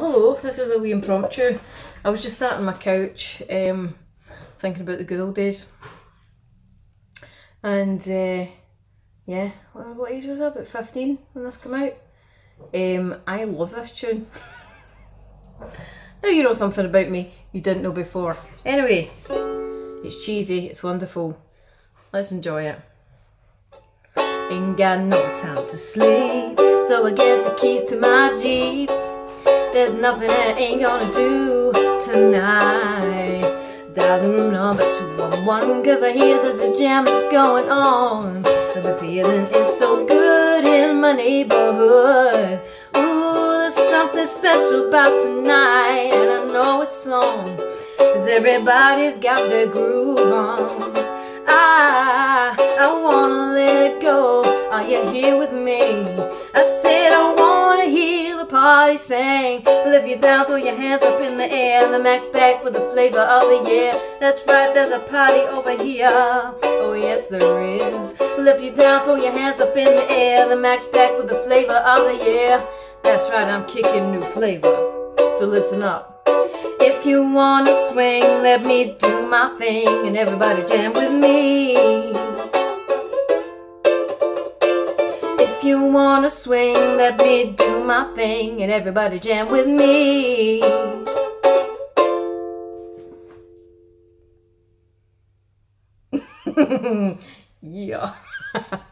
Hello, this is a wee impromptu. I was just sat on my couch um, thinking about the good old days. And uh, yeah, what, what age was I? About 15 when this came out. Um, I love this tune. now you know something about me you didn't know before. Anyway, it's cheesy, it's wonderful. Let's enjoy it. Ain't got no time to sleep, so I get the keys to my Jeep. There's nothing I ain't gonna do tonight. Dial the room number 211 Cause I hear there's a jam that's going on the feeling is so good in my neighborhood Ooh, there's something special about tonight And I know it's on Cause everybody's got their groove on I, I wanna let it go Are you here with me? I party sing. Lift you down, throw your hands up in the air. The max back with the flavor of the year. That's right, there's a party over here. Oh yes there is. Lift you down, throw your hands up in the air. The max back with the flavor of the year. That's right, I'm kicking new flavor. So listen up. If you wanna swing, let me do my thing. And everybody jam with me If you wanna swing, let me do my thing and everybody jam with me. yeah.